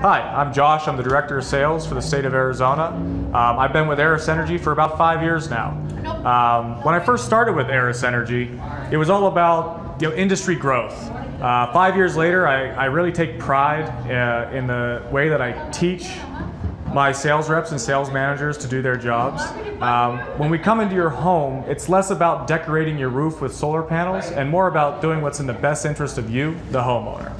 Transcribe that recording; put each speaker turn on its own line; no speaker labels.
Hi, I'm Josh. I'm the Director of Sales for the state of Arizona. Um, I've been with Erus Energy for about five years now. Um, when I first started with Erus Energy, it was all about you know, industry growth. Uh, five years later, I, I really take pride uh, in the way that I teach my sales reps and sales managers to do their jobs. Um, when we come into your home, it's less about decorating your roof with solar panels and more about doing what's in the best interest of you, the homeowner.